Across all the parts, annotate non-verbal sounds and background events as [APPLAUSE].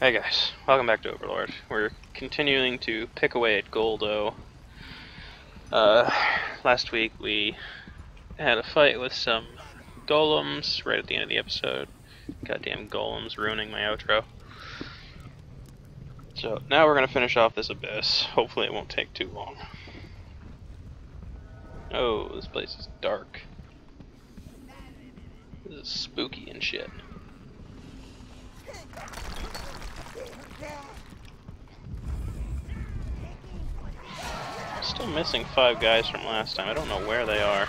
Hey guys, welcome back to Overlord. We're continuing to pick away at Goldo. Uh, last week we had a fight with some golems right at the end of the episode. Goddamn golems ruining my outro. So now we're gonna finish off this abyss. Hopefully it won't take too long. Oh, this place is dark. This is spooky and shit. Still missing five guys from last time. I don't know where they are.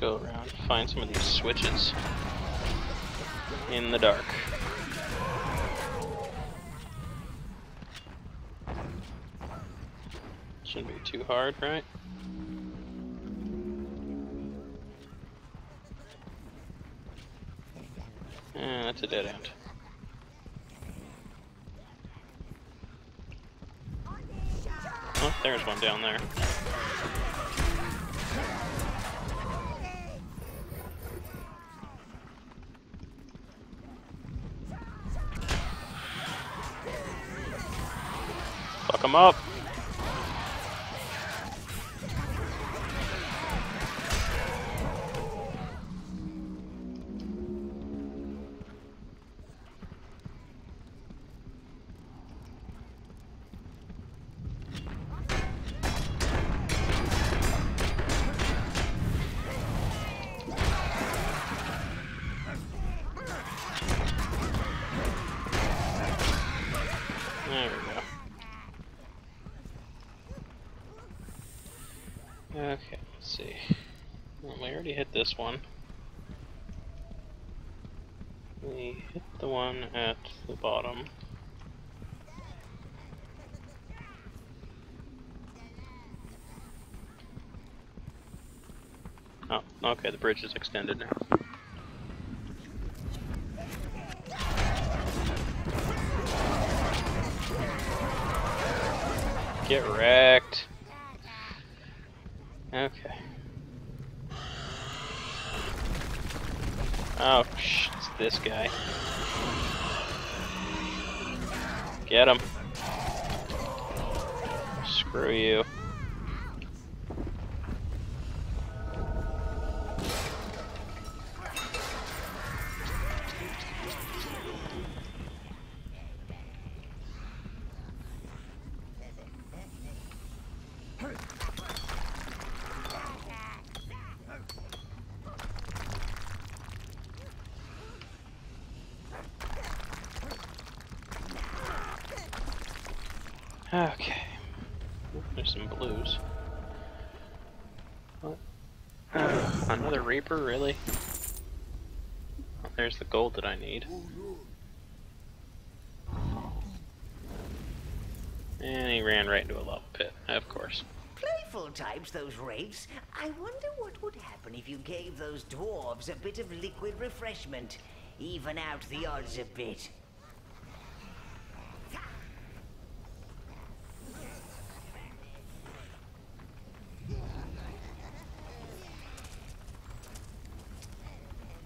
Go around find some of these switches in the dark. Shouldn't be too hard, right? Eh, that's a dead end. Oh, there's one down there. Him up. This one. We hit the one at the bottom. Oh, okay, the bridge is extended now. Get wrecked. Okay. Oh, sh it's this guy. Get him. Screw you. Okay. There's some blues. What? Uh, [SIGHS] another Reaper, really? Oh, there's the gold that I need. And he ran right into a lava pit, of course. Playful types, those wraiths. I wonder what would happen if you gave those dwarves a bit of liquid refreshment. Even out the odds a bit.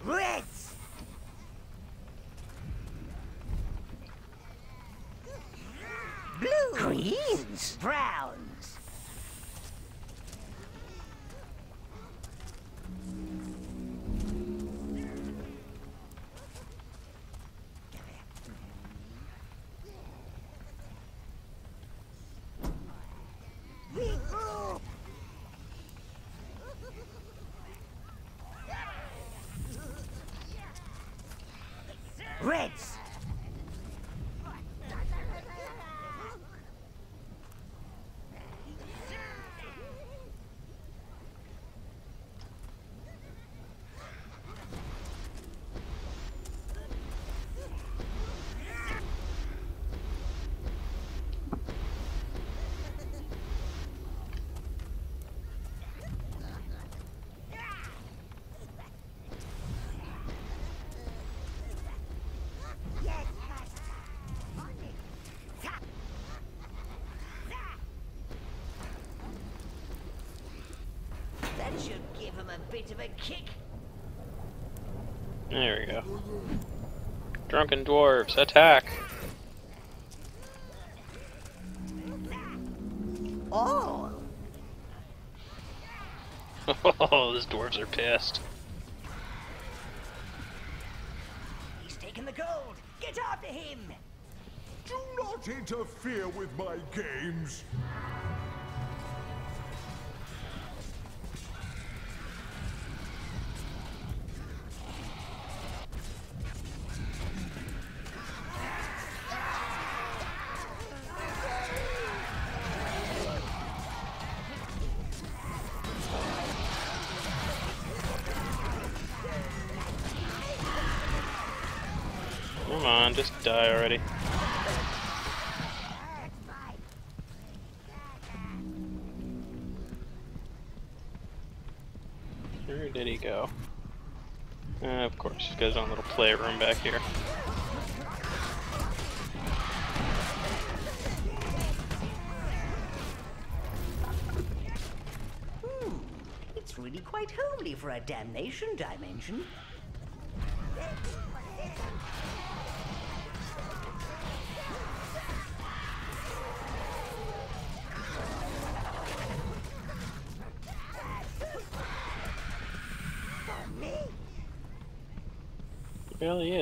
Reds! Blues! Greens! Browns! Give him a bit of a kick. There we go. Drunken dwarves, attack! Oh, Oh, [LAUGHS] those dwarves are pissed. he's taken the gold. Get after him. Do not interfere with my games. Where did he go? Uh, of course, he goes on a little playroom back here. It's really quite homely for a damnation dimension.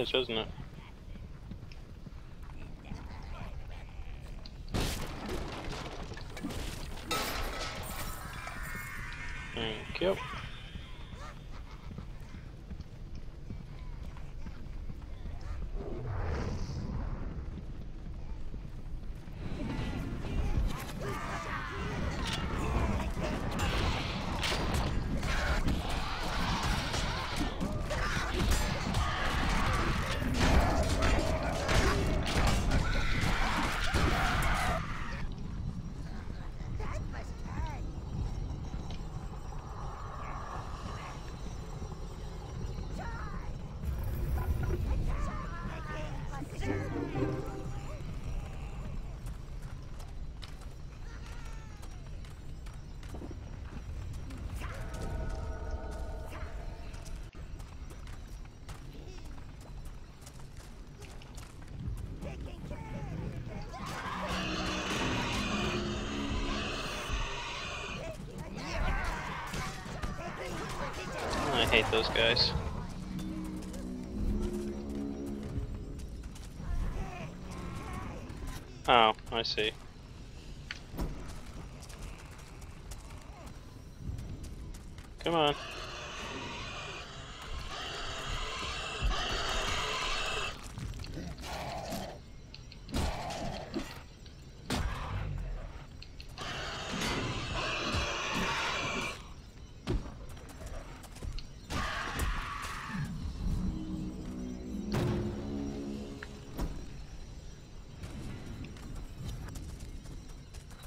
Is, isn't it? Hate those guys. Oh, I see. Come on.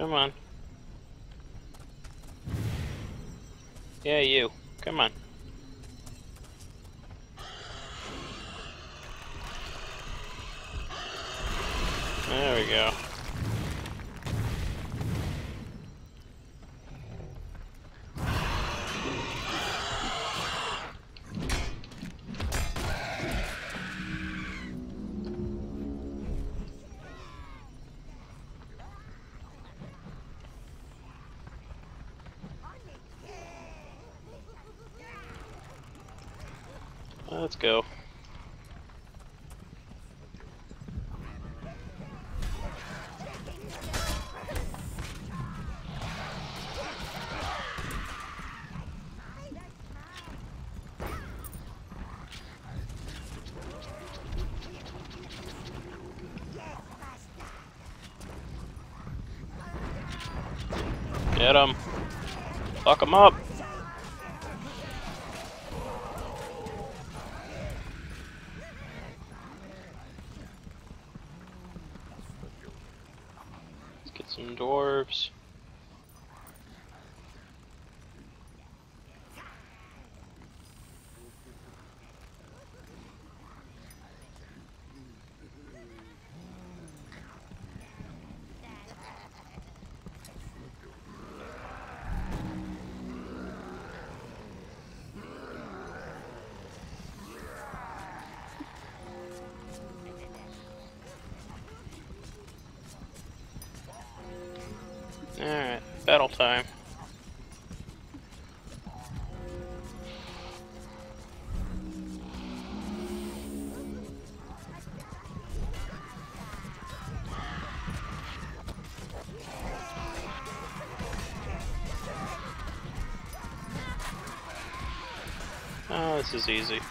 Come on. Yeah, you. Come on. Get him. Fuck him up. Time. Oh, this is easy.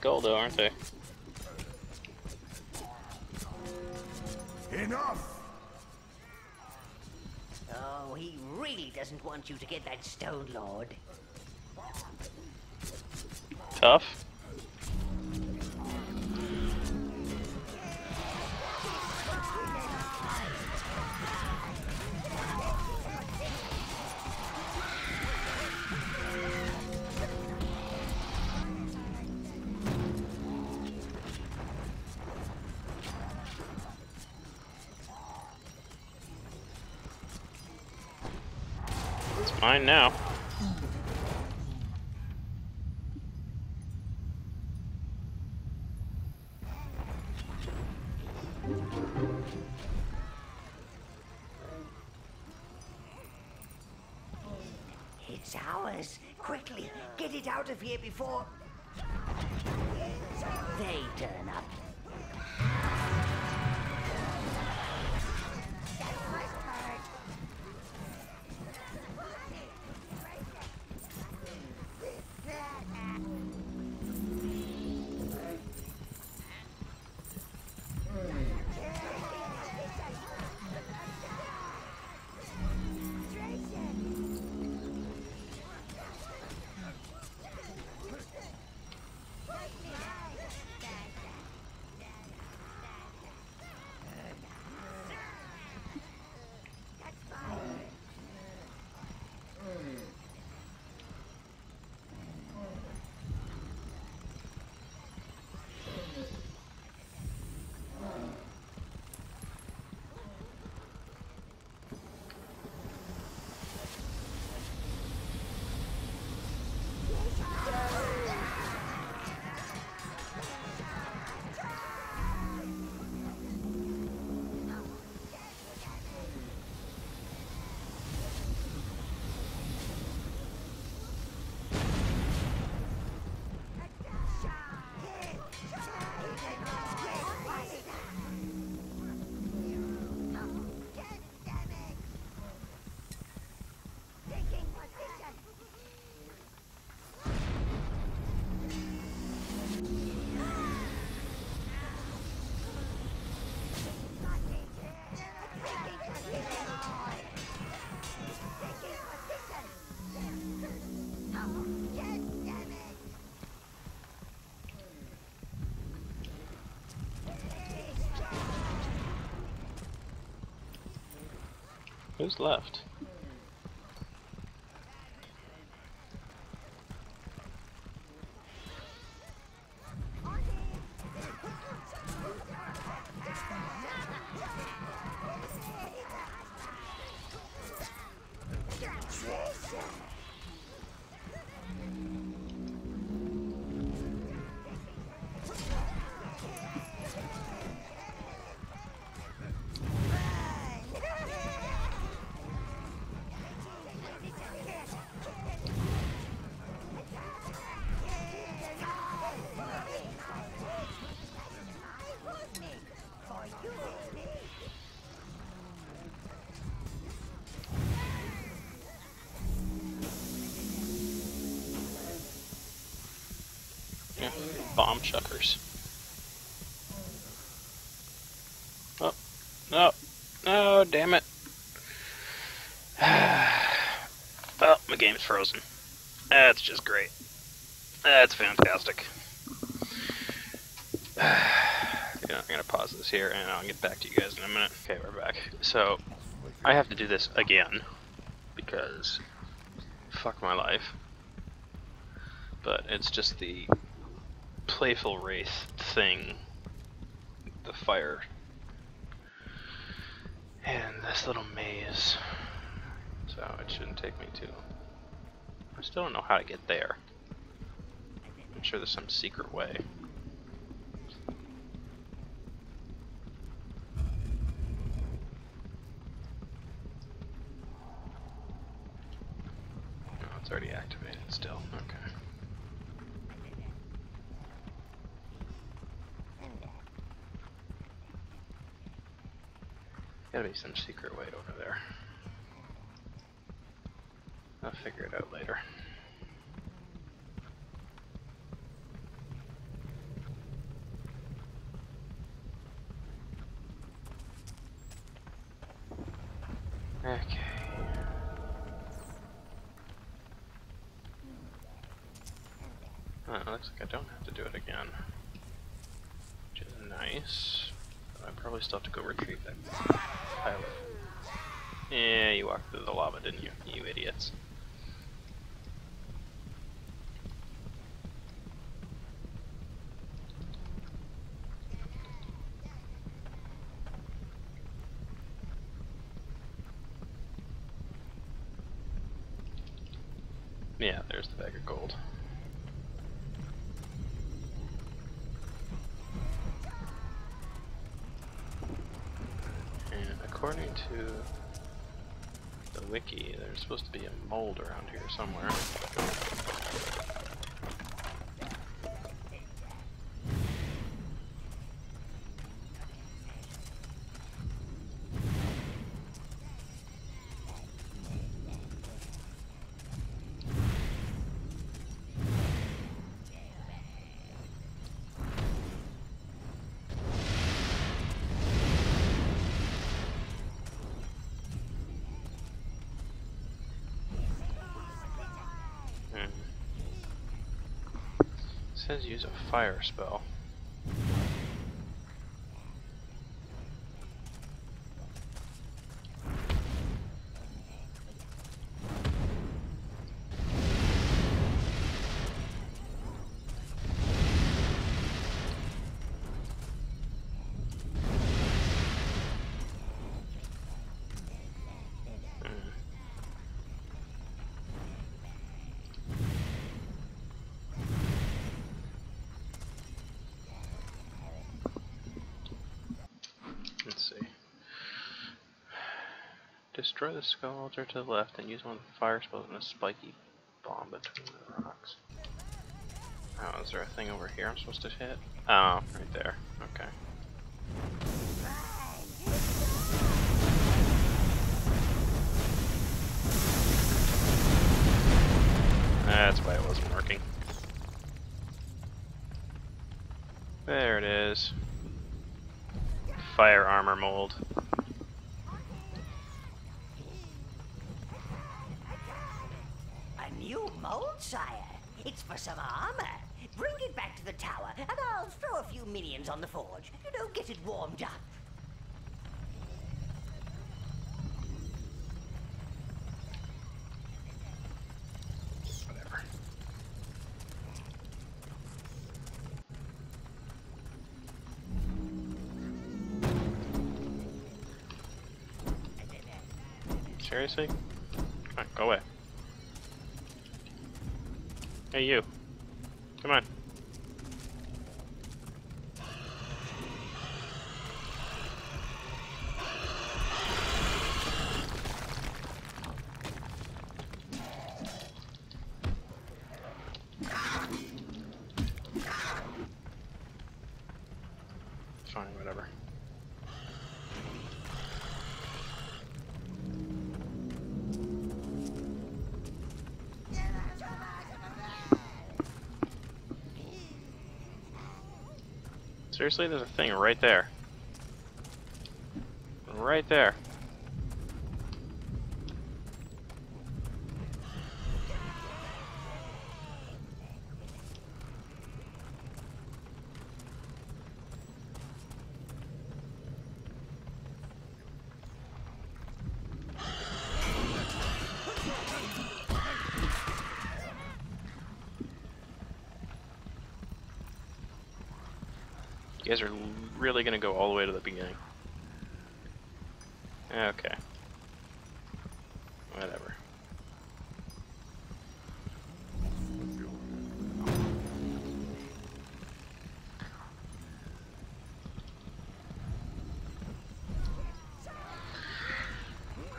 At Goldo, aren't they? Mine now. It's ours. Quickly, get it out of here before Who's left? Bomb chuckers. Oh, no, no, damn it. [SIGHS] well, my game's frozen. That's just great. That's fantastic. [SIGHS] gonna, I'm gonna pause this here and I'll get back to you guys in a minute. Okay, we're back. So, I have to do this again because fuck my life. But it's just the playful race thing, the fire, and this little maze. So it shouldn't take me too. I still don't know how to get there. I'm sure there's some secret way. No, it's already activated still. Okay. Gotta be some secret way over there. I'll figure it out later. Okay. Oh, looks like I don't have to do it again. Which is nice. But I probably still have to go retrieve that pilot. Yeah, you walked through the lava, didn't you? You idiots. Yeah, there's the bag of gold. And according to the wiki, there's supposed to be a mold around here somewhere. Says use a fire spell. Destroy the skull altar to the left and use one of the fire spells and a spiky bomb between the rocks. Oh, is there a thing over here I'm supposed to hit? Oh, right there. Okay. That's why it wasn't working. There it is. Fire armor mold. For some armor. Bring it back to the tower, and I'll throw a few minions on the forge. You know, get it warmed up. Whatever. Seriously? Go away. Hey, you. Seriously, there's a thing right there. Right there. Guys are really gonna go all the way to the beginning. Okay. Whatever.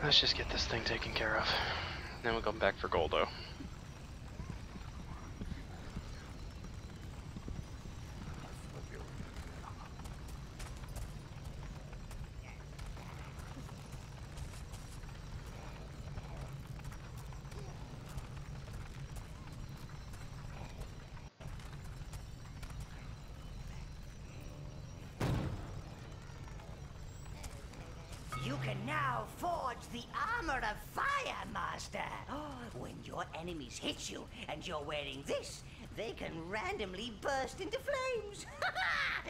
Let's just get this thing taken care of. Then we'll come back for Goldo. You can now forge the armor of fire, Master. When your enemies hit you and you're wearing this, they can randomly burst into flames. [LAUGHS]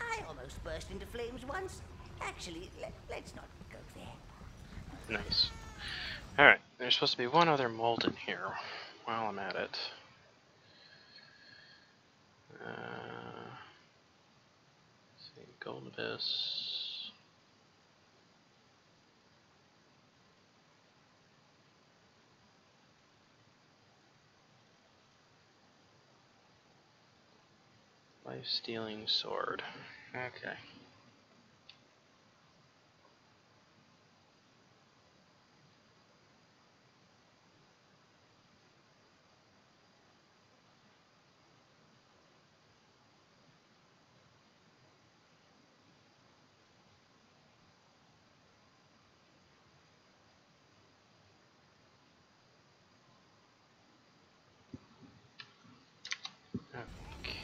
I almost burst into flames once. Actually, let, let's not go there. Nice. Alright, there's supposed to be one other mold in here while I'm at it. Uh, see, Golden Abyss. Life stealing sword. Okay.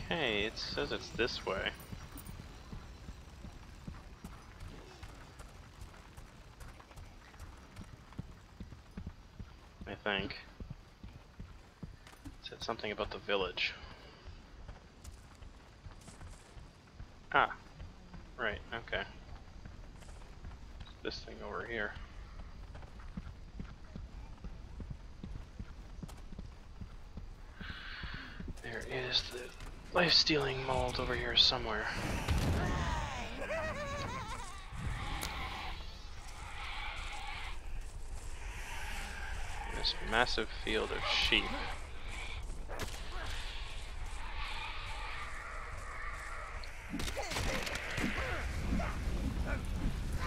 Okay, it says it's this way. I think. It said something about the village. Ah. Right, okay. This thing over here. There is the life-stealing mold over here somewhere. This massive field of sheep.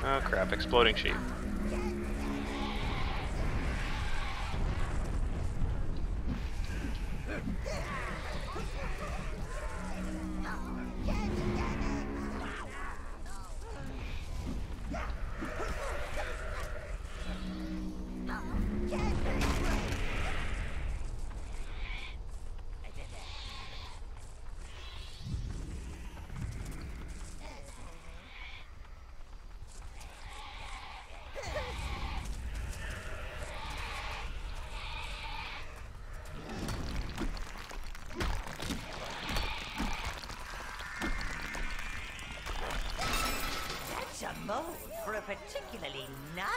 Oh crap, exploding sheep.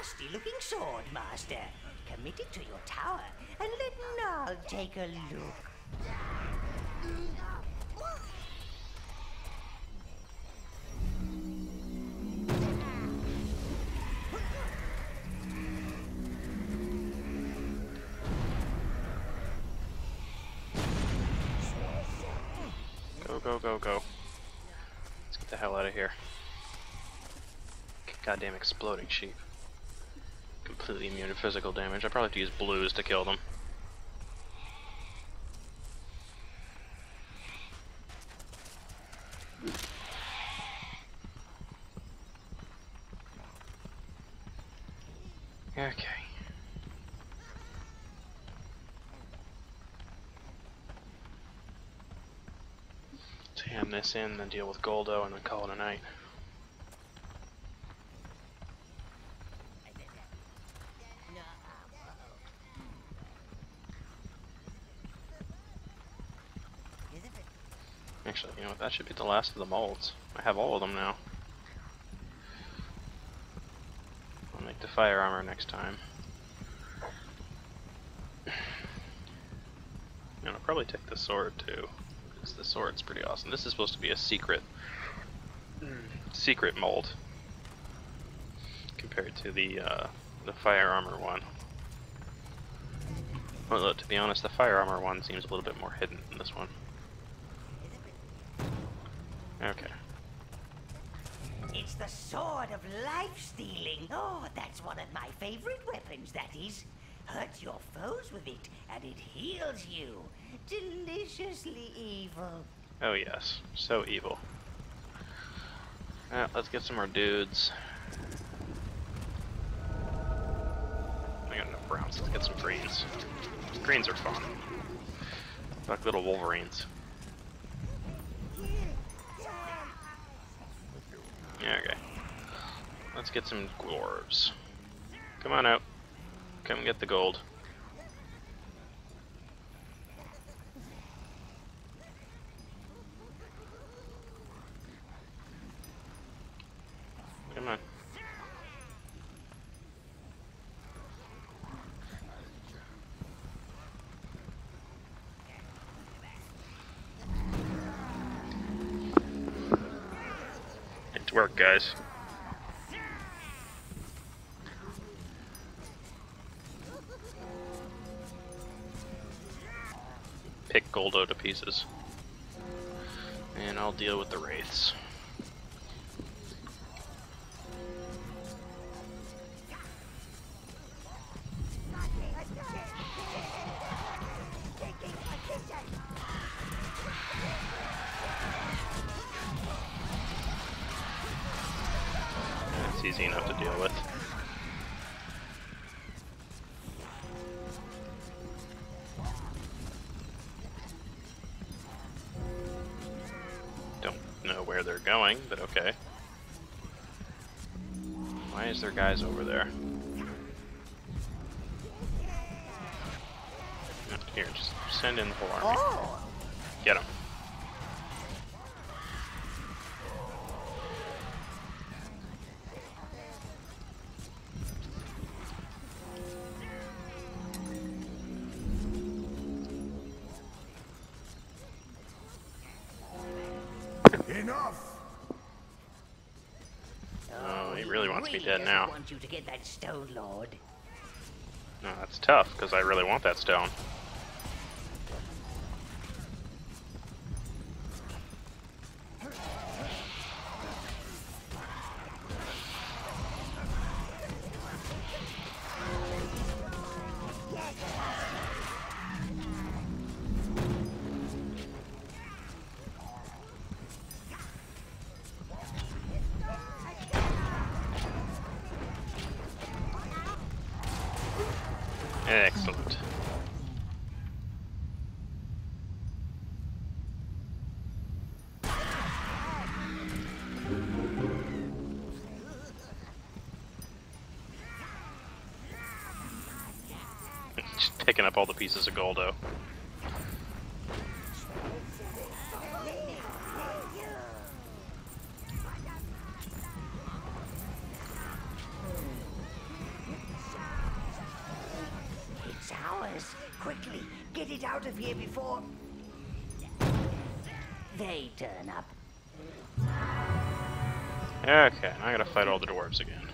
Nasty looking sword, Master. Commit it to your tower and let Gnarl take a look. Go, go, go, go. Let's get the hell out of here. Goddamn exploding sheep. Completely immune to physical damage. I probably have to use blues to kill them. Okay. Let's this in, then deal with Goldo, and then call it a night. Actually, you know what? That should be the last of the molds. I have all of them now. I'll make the fire armor next time. And I'll probably take the sword too, because the sword's pretty awesome. This is supposed to be a secret secret mold compared to the uh, the fire armor one. Although to be honest, the fire armor one seems a little bit more hidden than this one. Okay. It's the sword of life stealing. Oh, that's one of my favorite weapons, that is. Hurt your foes with it, and it heals you. Deliciously evil. Oh yes, so evil. Alright, let's get some more dudes. I got enough browns, let's get some greens. Greens are fun. Like little wolverines. Yeah, okay. Let's get some dwarves. Come on out. Come get the gold. Come on. Get to work, guys. Pick Goldo to pieces. And I'll deal with the wraiths. Over there? Here, just send in the whole army. Oh, Get them. He dead now. want you to get that stone lord. No, that's tough, because I really want that stone. Picking up all the pieces of Goldo. It's ours. Quickly, get it out of here before they turn up. Okay, now I gotta fight all the dwarves again.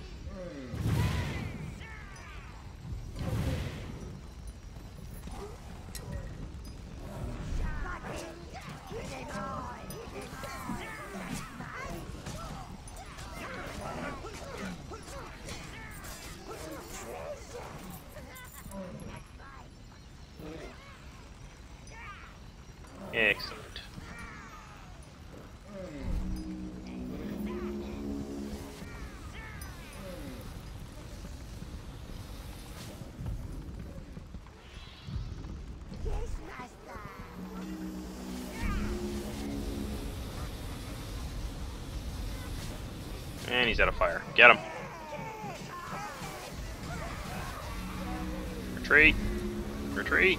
And he's out of fire. Get him. Retreat. Retreat.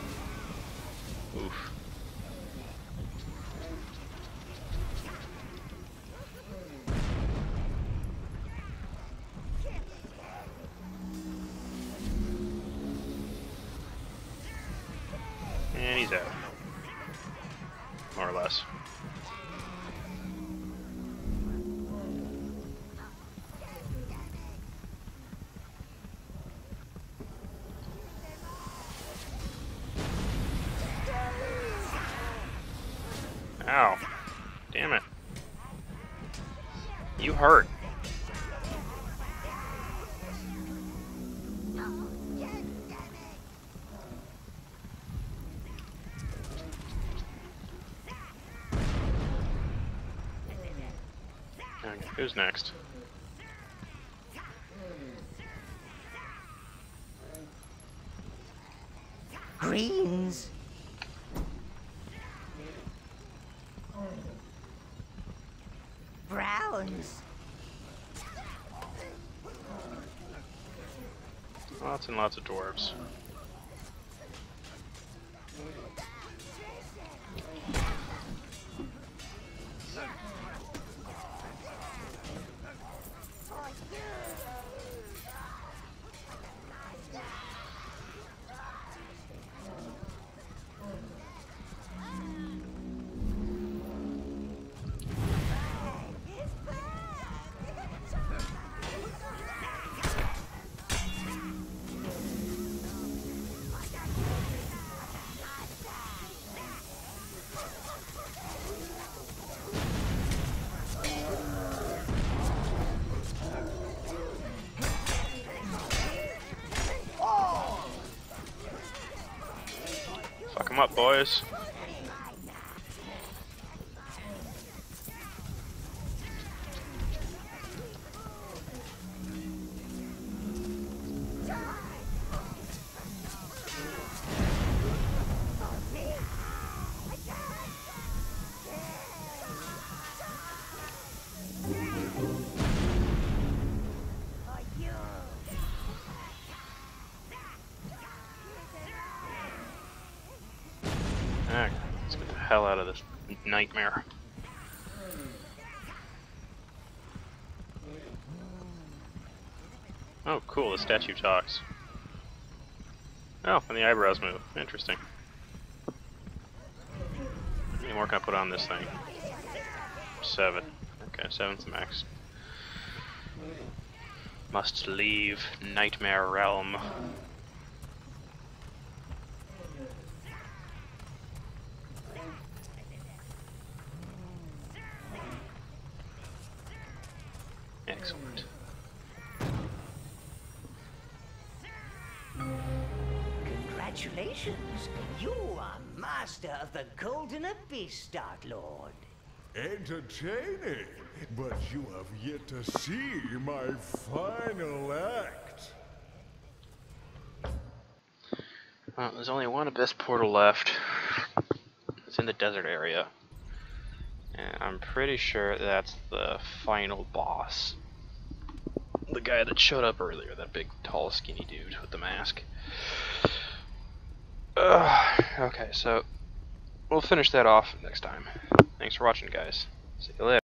Who's next? Greens. Browns. Lots and lots of dwarves. Up, boys. Hell out of this nightmare. Oh, cool, the statue talks. Oh, and the eyebrows move. Interesting. How many more can I put on this thing? Seven. Okay, seven's the max. Must leave Nightmare Realm. Golden Dark Lord. Entertaining, but you have yet to see my final act. Well, there's only one Abyss portal left. It's in the desert area. And I'm pretty sure that's the final boss. The guy that showed up earlier, that big, tall, skinny dude with the mask. Ugh, okay, so we'll finish that off next time. Thanks for watching, guys. See you later.